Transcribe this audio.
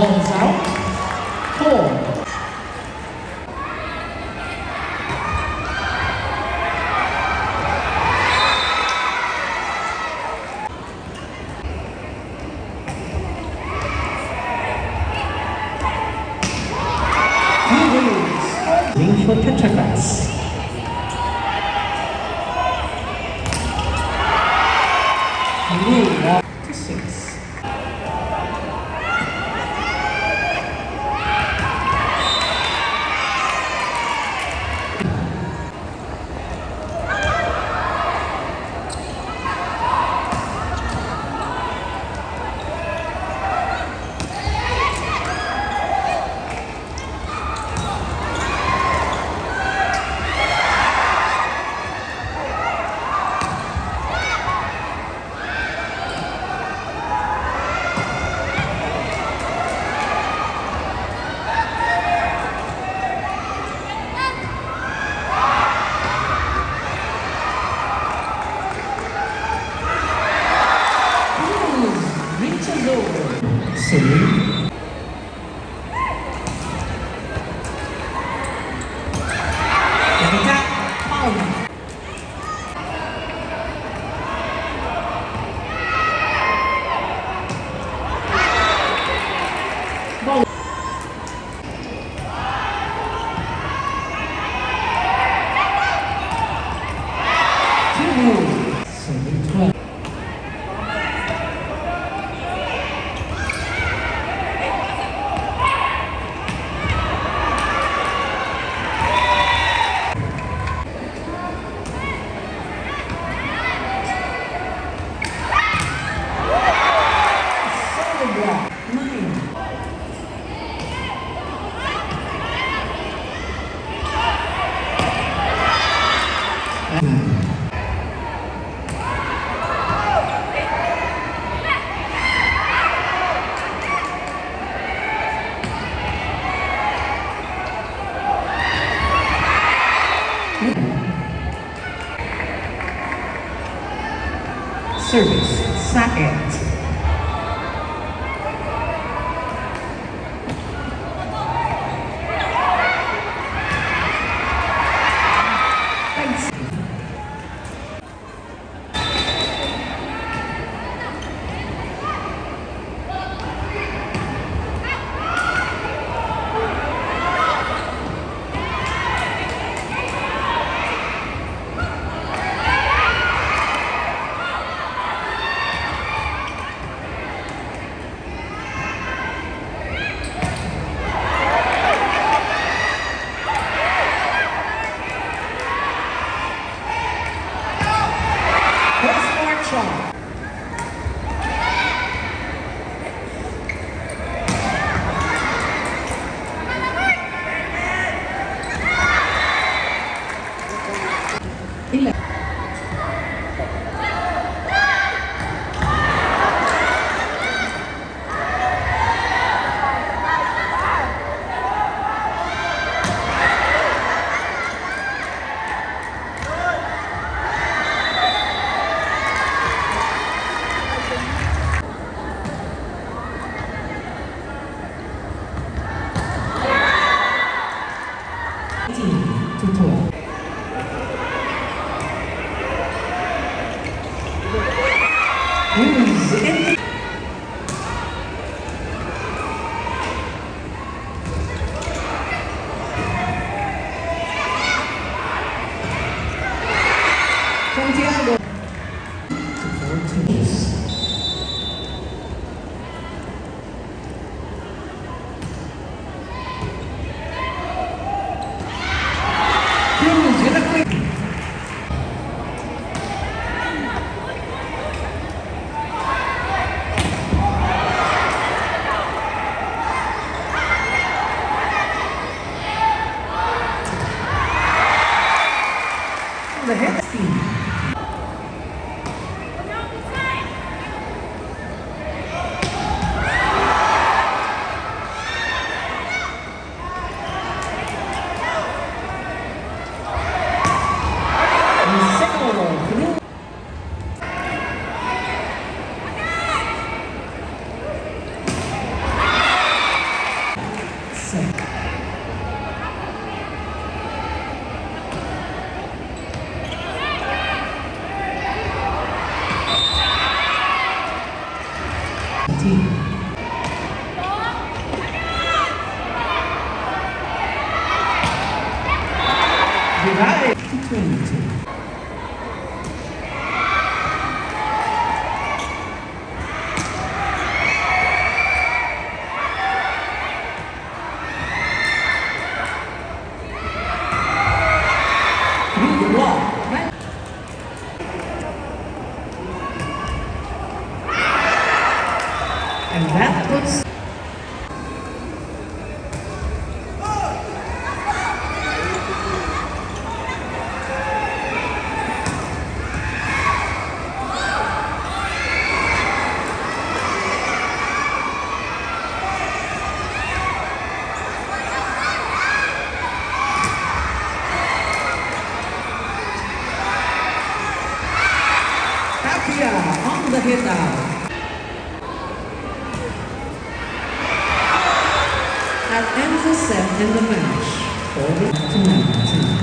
Balls out. Four. for Pentecost. service sa EDSA. Hum, Thank you. the hip. Goodbye. A hit out. That the set in the match. 4 to 19.